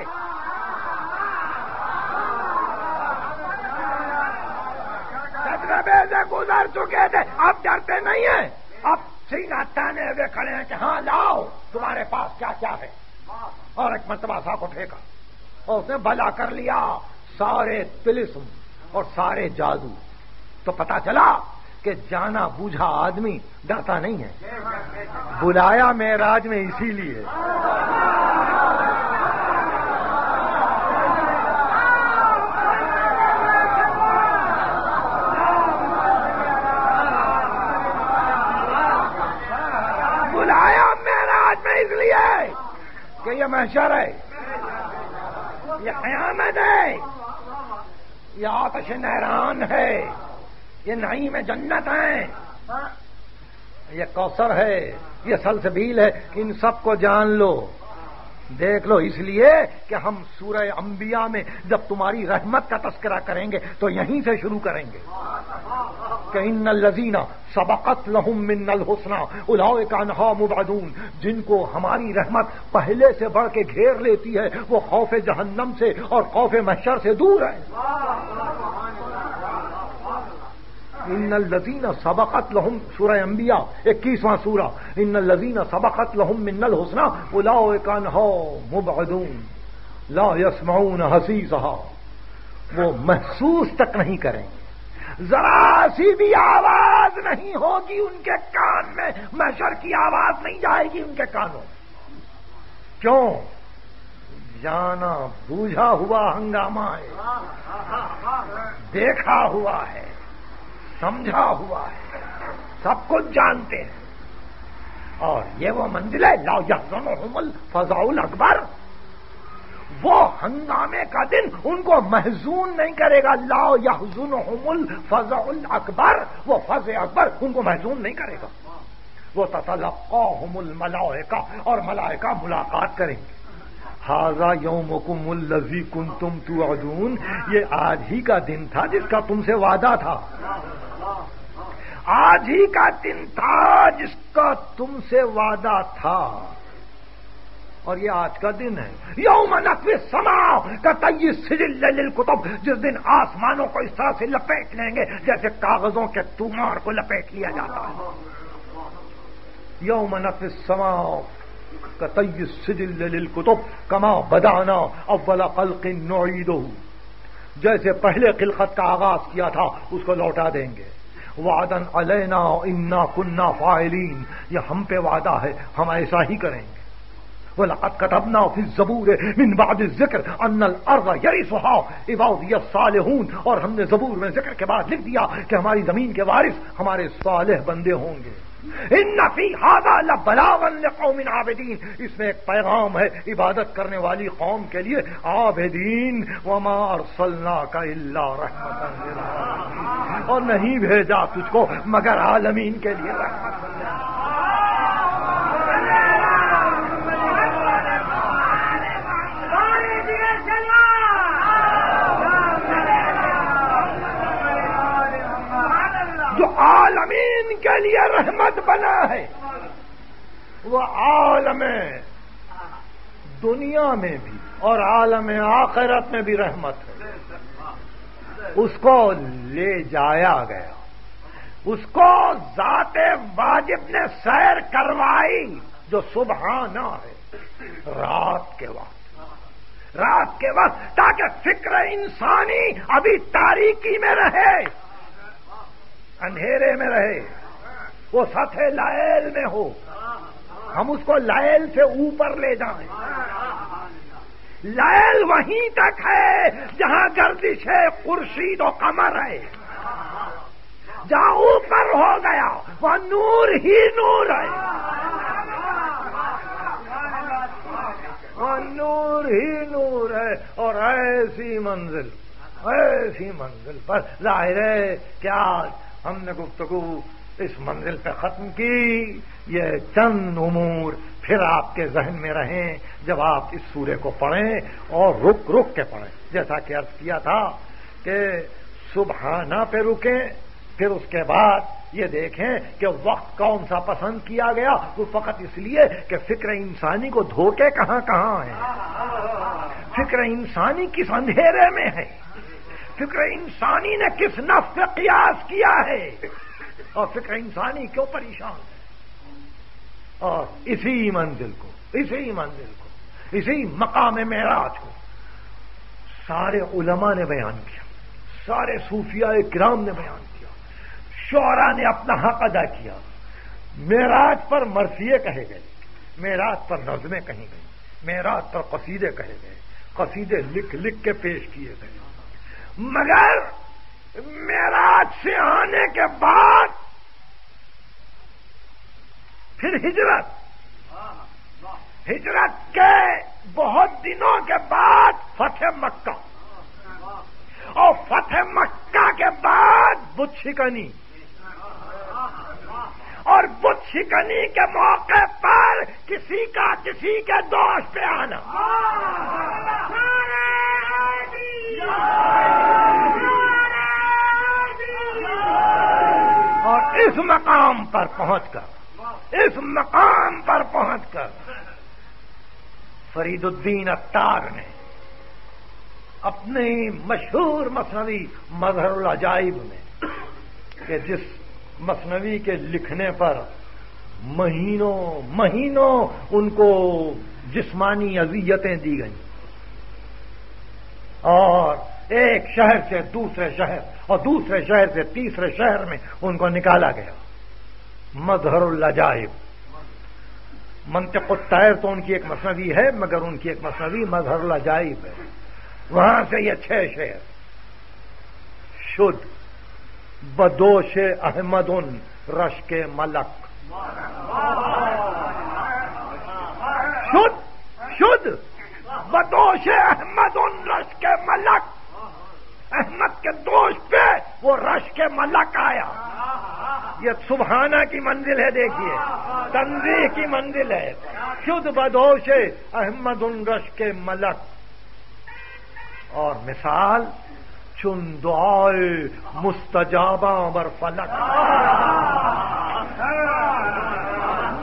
तजर्बे से गुजर चुके थे। अब डरते नहीं है। अब सीना ताने हुए खड़े हैं कि हाँ लाओ, तुम्हारे पास क्या क्या है? और एक मरतबा सा को फेंका। और उसने भला कर लिया। सारे तिलिस्म और सारे जादू। तो पता चला कि जाना बूझा आदमी डरता नहीं है। बुलाया मेराज में इसीलिए। बुलाया मेराज में इसलिए कि ये महशर है। ये कयामत है। ये आतश नहरान है। ये नई में जन्नत है। ये कौसर है। ये सलसबील है इन सबको जान लो। देख लो इसलिए कि हम सूरह अंबिया में जब तुम्हारी रहमत का तस्करा करेंगे तो यहीं से शुरू करेंगे। कि इन लजीना सबकत लहुम मिन्नल हुसना उलाए का नहा मुबादून जिनको हमारी रहमत पहले से बढ़ के घेर लेती है, वो खौफ जहन्नम से और खौफ महशर से दूर है। इन लजीना सबकत लहुम, सूरह अंबिया, इक्कीसवां सूरा इन लजीना सबकत लहुम मिन्नल हुसना उलाओ कान हो मुबदून ला यसमाउन हसीसहा। वो महसूस तक नहीं करेंगे। जरा सी भी आवाज़ नहीं होगी उनके कान में। महशर की आवाज़ नहीं जाएगी उनके कानों क्यों? जाना, बूझा हुआ हंगामा है। देखा हुआ है। समझा हुआ है। सब कुछ जानते हैं। और ये वो मंजिल है लाउ यहजन फजाउल अकबर। वो हंगामे का दिन उनको महजून नहीं करेगा। लाओ यहजुन हमल फजाउल अकबर। वो फज अकबर उनको महजून नहीं करेगा। वो ततलक़ा हमल मलाइका और मलाइका मुलाकात करेंगे। हाजा यौमकुमुल्लजी कुन तुम तू अदून ये आज ही का दिन था जिसका तुमसे वादा था। आज ही का दिन था जिसका तुमसे वादा था। और ये आज का दिन है। यौम नकवी समा का तय सिजिल कुतुब, जिस दिन आसमानों को इस तरह से लपेट लेंगे, जैसे कागजों के तुमार को लपेट लिया जाता है। यौम नकवी समा का तय सिजिल कुतुब, कमा बदाना अव्वला कल नोईदो। जैसे पहले खिलखत का आगाज़ किया था, उसको लौटा देंगे। वादन अलैना, इन्ना कुन्ना फाइलीन, ये हम पे वादा है, हम ऐसा ही करेंगे। वो लकत कतबना फिर जबूर मिन बाद ज़िक्र अन्नल अर्ज़ यरी सुहाव और हमने जबूर में ज़िक्र के बाद लिख दिया कि हमारी ज़मीन के वारिस हमारे सालेह बंदे होंगे इन नफी हादा बलावन कौमिन आबदीन इसमें एक पैगाम है इबादत करने वाली कौम के लिए आबदीन वमा अरसलना का इल्ला रहमत और नहीं भेजा तुझको मगर आलमीन के लिए रहमत आलमीन के लिए रहमत बना है, वो आलम दुनिया में भी और आलम आखिरत में भी रहमत है। उसको ले जाया गया। उसको जाते वाजिब ने सैर करवाई, जो सुबहाना है, रात के वक्त। रात के वक्त, ताकि फ़िक्र इंसानी अभी तारीकी में रहे। अंधेरे में रहे। वो सथे लायल में हो। हम उसको लायल से ऊपर ले जाएँ। लायल वहीं तक है, जहाँ गर्दिश है कुर्शीद और कमर है। जहाँ ऊपर हो गया, वहाँ नूर ही नूर है। नूर ही नूर है, और ऐसी मंजिल ऐसी मंजिल पर ज़ाहिर है क्या हमने गुफ्तगु इस मंजिल पे खत्म की। ये चंद उमूर फिर आपके जहन में रहें, जब आप इस सूर्य को पढ़ें और रुक रुक के पढ़ें। जैसा कि अर्ज़ किया था कि सुबहाना पे रुकें, फिर उसके बाद ये देखें कि वक्त कौन सा पसंद किया गया, वो फकत इसलिए कि फ़िक्र इंसानी को धोखे कहाँ कहाँ है? फ़िक्र इंसानी किस अंधेरे में है? फ़िक्र इंसानी ने किस नफ पे कियास किया है? और फ़िक्र इंसानी क्यों परेशान है और इसी मंजिल को, इसी मंजिल को, इसी मकाम मेराज को सारे उलमा ने बयान किया, सारे सूफिया ग्राम ने बयान किया, शौरा ने अपना हक अदा किया। मेराज पर मरसिए कहे गए, मेराज पर नजमें कही गई, मेराज पर कसीदे कहे गए, कसीदे लिख लिख के पेश किए गए। मगर मेराज से आने के बाद फिर हिजरत। हिजरत के बहुत दिनों के बाद फतेह मक्का। और फतेह मक्का के बाद बुद्ध और बुद्ध शिकनी के मौके पर किसी का किसी के दोष पे आना। और इस मकाम पर पहुंचकर, इस मकाम पर पहुंचकर, फरीदुद्दीन अत्तार ने अपने मशहूर मसनवी मजहरुल अजाइब में, कि जिस मसनवी के लिखने पर महीनों महीनों उनको जिस्मानी अजियतें दी गई। और एक शहर से दूसरे शहर और दूसरे शहर से तीसरे शहर में उनको निकाला गया। मजहरुल अजाइब। मंतक तैर तो उनकी एक मसनवी है, मगर उनकी एक मसनवी मजहरुल अजाइब है। वहाँ से ये छह शेर शुद्ध, बदोश अहमद उन रश के मलक। शुद्ध शुद्ध। बदोश अहमद उन रश के मलक। अहमद के दोष पे वो रश के मलक आया। ये सुबहाना की मंजिल है, देखिए। तंजीह की मंजिल है। शुद्ध बदोश अहमद उन रश के मलक। और मिसाल चुन मुस्तजाबा बर फलक।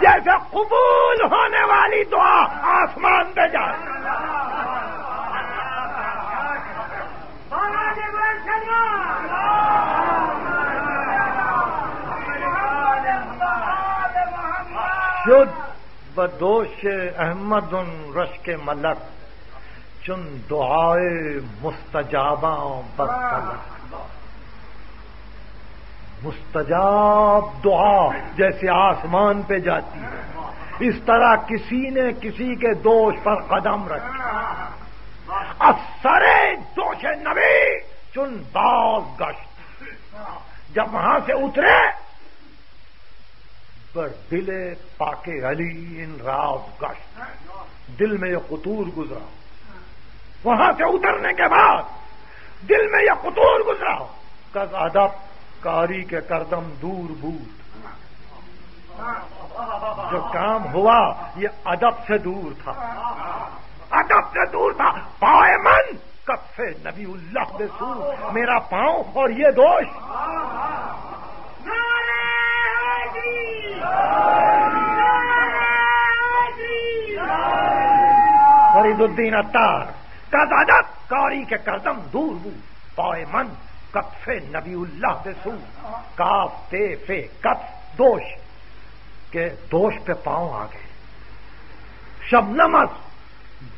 जैसे कबूल होने वाली दुआ आसमान पे जाए। शुद्ध अहमद उन रश के मलक, चुन दुआए मुस्तजाबा बरतलब मुस्तजाब दुआ जैसे आसमान पे जाती है। इस तरह किसी ने किसी के दोष पर कदम रखा। असरे दोष नबी। चुन बाग गश्त। जब वहाँ से उतरे पर दिले पाके अली इन राज गश्त। दिल में यह कतूर गुजरा। वहाँ से उतरने के बाद दिल में यह कुतूर गुजरा। कस अदब कारी के करदम दूर भूत जो काम हुआ, ये अदब से दूर था। अदब से दूर था। पाए मन से नबी उल्लाह बेसूर मेरा पाँव और ये दोष। फरीदुद्दीन अतार का दादा कारी के करदम दूर दूर पाए मन कफे नबी उल्लाह बेसू काफ ते फे कफ दोष। के दोष पे पाँव आ गए। शबनमस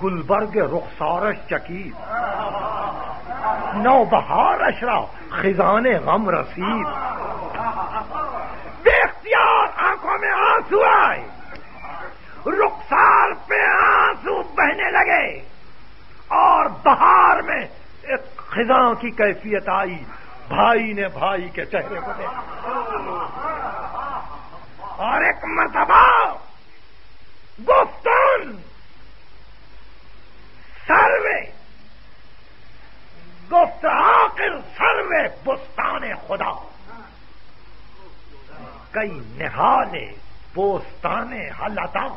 गुलबर्ग रुखसारश चकीर नौ बहार अशरा खिजान गम रसीद। बेख्तियार आँखों में आँसू आए। रुखसार पे आँसू बहने लगे। और बहार में एक खिजा की कैफियत आई, भाई ने भाई के चेहरे को देखा। और एक मरतबा गुफ्तन सर्वे। गुफ्त आखिर सर्वे बुस्तान खुदा। कई निहाले पोस्ताने हलता।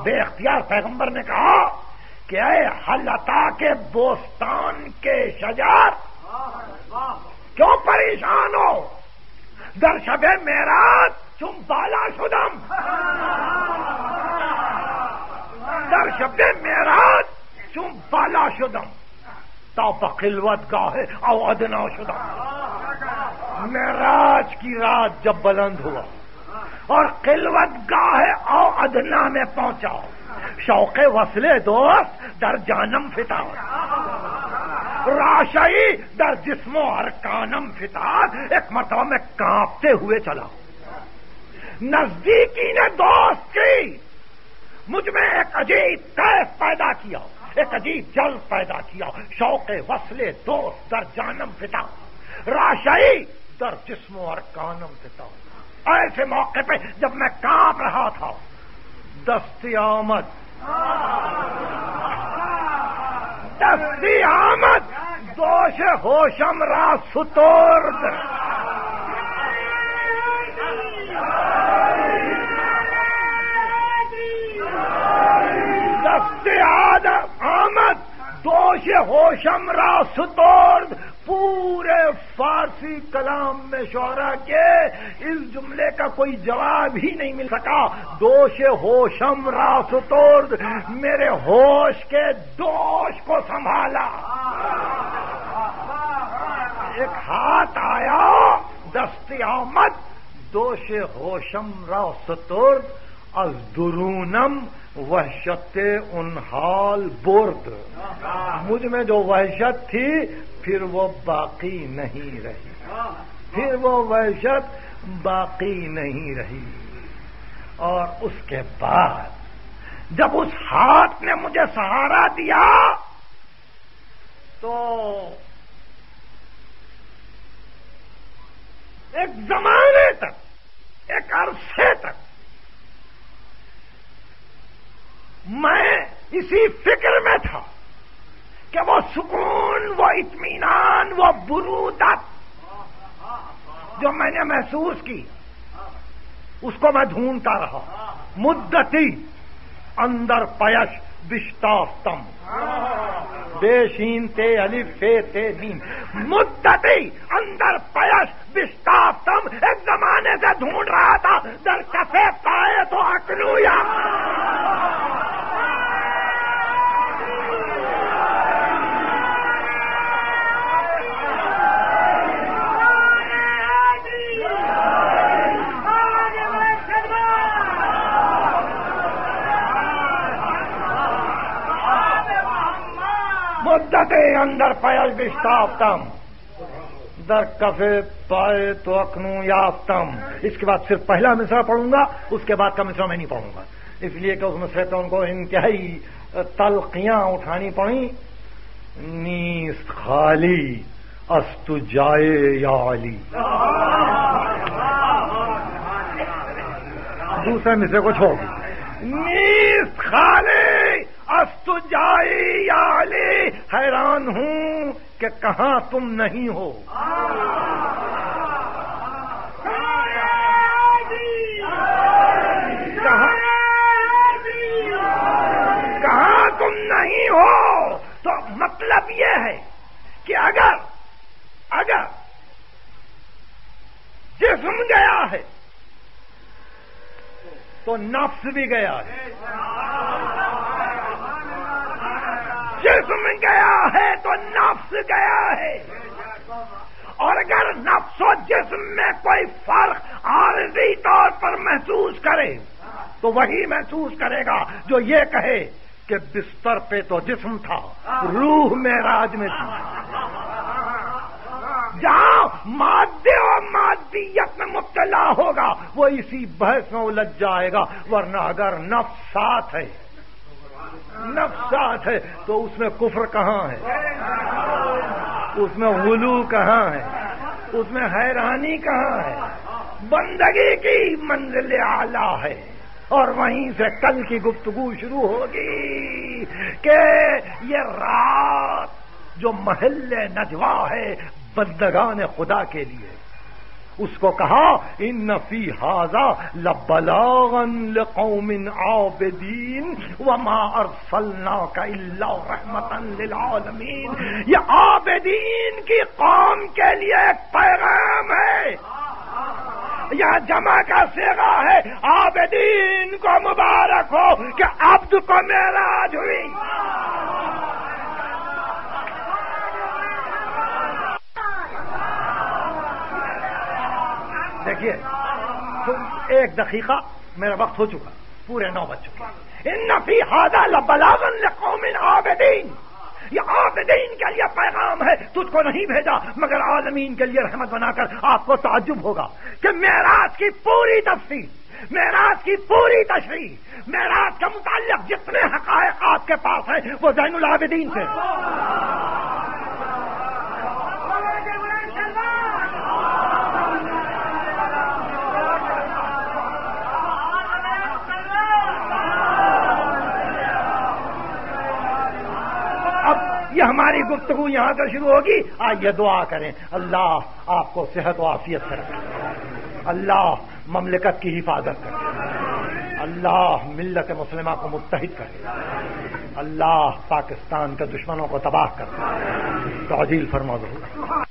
बेख्तियार पैगंबर ने कहा कि अय हलता के बोस्तान के शजार, क्यों परेशान हो? दर्शबे मेरा, तुम बाला शुदम दर्शबे मेरा तुम बाला शुदम। तो बखिलवत गाहे और अदना शुदम। मेराज की रात जब बुलंद हुआ, और किलवत गाहे और अदना में पहुँचा शौक वसले दोस्त, दर जानम फिता राशाई, दर जिस्मो और कानम फितार एक मरतबा में कांपते हुए चला। नजदीकी ने दोस्त की मुझमें एक अजीब कैफ पैदा किया। एक अजीब जल पैदा किया। शौक वसले दोस्त, दर जानम फिता राशाई, दर जिस्मो और कानम फिता ऐसे मौके पे जब मैं काँप रहा था, दस्ती आमद। दस्ती आमद, दोष होशम रा सुतोर्द दस्ती आमद, दोष होशम रा सुतोर्द पूरे फारसी कलाम में शोरा के इस जुमले का कोई जवाब ही नहीं मिल सका। दोष होशम रासुतोर्द मेरे होश के दोष को संभाला। एक हाथ आया, दस्ती आमद, दोष होशम रासुतोर्द अजदुरूनम वहशत उनहाल बोर्द। मुझमें जो वहशत थी, फिर वो बाकी नहीं रही। फिर वो वहशत बाकी नहीं रही। और उसके बाद, जब उस हाथ ने मुझे सहारा दिया तो एक जमाने तक, एक अरसे तक मैं इसी फ़िक्र में था कि वो सुकून, वो इत्मीनान, वो बुरूदत जो मैंने महसूस की, उसको मैं ढूंढता रहा। मुद्दती, अंदर पयश, विष्टास्तम। बेशीन ते अलिफ, फे ते नीम मुद्दती, अंदर पयश, विष्टास्तम। एक जमाने से ढूंढ रहा था, दर कफे पाए तो अकलूया। मुद्दते अंदर पयल विष्टाफ्तम दर कफे पाए तो अखनू याफ्तम। इसके बाद सिर्फ़ पहला मिश्रा पढ़ूँगा, उसके बाद का मिश्रा मैं नहीं पढ़ूँगा। इसलिए कि उस मिश्रे तो उनको इंतहाई तलकियाँ उठानी पड़ी। नीस खाली, अस्तु जाए या अली दूसरे मिश्रे को छोड़ नीस खाली। अस्तु जाई याली, हैरान हूँ कि कहाँ तुम नहीं हो। कहाँ तुम नहीं हो? तो मतलब यह है कि अगर अगर जिसम गया है तो नफ्स भी गया है। जिसम गया है तो नफ्स गया है। और अगर नफ्स जिसम में कोई फ़र्क आरजी तौर पर महसूस करे तो वही महसूस करेगा जो ये कहे कि बिस्तर पे तो जिस्म था, रूह में राज में थी। जहाँ माध्य और मादियत में मुब्तला होगा, वो इसी बहस में उलझ जाएगा, वरना अगर नफ्स साथ है नफ्स साथ है तो उसमें कुफर कहाँ है? उसमें गुलू कहाँ है? उसमें हैरानी कहाँ है? बंदगी की मंजिल आला है, और वहीं से कल की गुफ्तगु शुरू होगी कि ये रात जो महल नजवा है, बंदगान खुदा के लिए। उसको कहा इन नफी हाजा लबलागन आबदीन व मा अरसलना का ये आबदीन की कौम के लिए एक पैगाम है। यह जमा का सेवा है, आबदीन को मुबारक हो कि अब्द को मेराज हुई। देखिए तो एक दकीका मेरा वक्त हो चुका, पूरे नौ बज चुके नफी हादा लबलागन कौमिन आबदीन। ये आबदीन के लिए पैगाम है, तुझको नहीं भेजा, मगर आलमीन के लिए रहमत बनाकर आपको ताजुब होगा कि मेराज की पूरी तफसील, मेराज की पूरी तशरी मेराज के मुतालिक जितने हकायक आपके पास है, वो जैनुल आबदीन से ये हमारी गुफ्तगु यहाँ से शुरू होगी। आइए दुआ करें। अल्लाह आपको सेहत व आफियत से रखें। अल्लाह ममलिकत की हिफाजत करें। अल्लाह मिल्लत मुसलिमा को मुतहद करें। अल्लाह पाकिस्तान के दुश्मनों को तबाह कर। तोजील फरमा दो